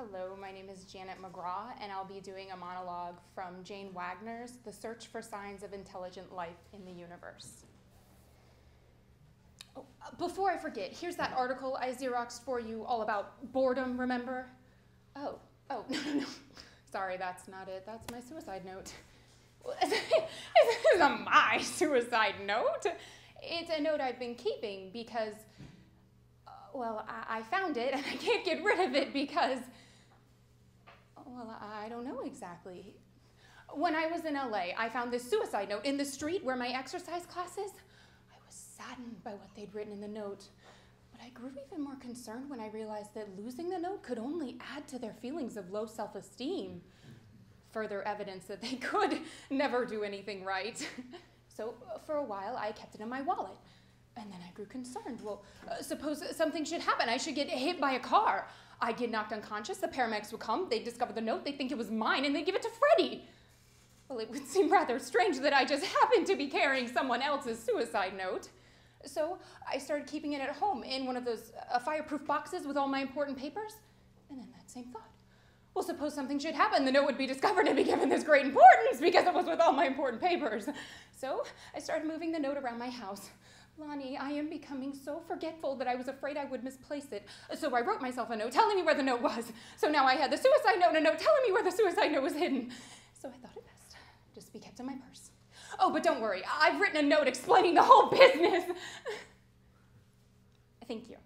Hello, my name is Janet McGraw, and I'll be doing a monologue from Jane Wagner's The Search for Signs of Intelligent Life in the Universe. Oh, uh, before I forget, here's that article I Xeroxed for you all about boredom, remember? Oh, oh, no, no, no. Sorry, that's not it. That's my suicide note. this isn't my suicide note. It's a note I've been keeping because well, I, I found it and I can't get rid of it because, well, I don't know exactly. When I was in LA, I found this suicide note in the street where my exercise class is. I was saddened by what they'd written in the note. But I grew even more concerned when I realized that losing the note could only add to their feelings of low self esteem. Further evidence that they could never do anything right. so, for a while, I kept it in my wallet. And then I grew concerned. Well, uh, suppose something should happen. I should get hit by a car. I get knocked unconscious. The paramedics would come. They'd discover the note. They'd think it was mine and they'd give it to Freddie. Well, it would seem rather strange that I just happened to be carrying someone else's suicide note. So I started keeping it at home in one of those uh, fireproof boxes with all my important papers. And then that same thought. Well, suppose something should happen, the note would be discovered and be given this great importance because it was with all my important papers. So I started moving the note around my house. Lonnie, I am becoming so forgetful that I was afraid I would misplace it. So I wrote myself a note telling me where the note was. So now I had the suicide note and a note telling me where the suicide note was hidden. So I thought it best just to be kept in my purse. Oh, but don't worry, I've written a note explaining the whole business. Thank you.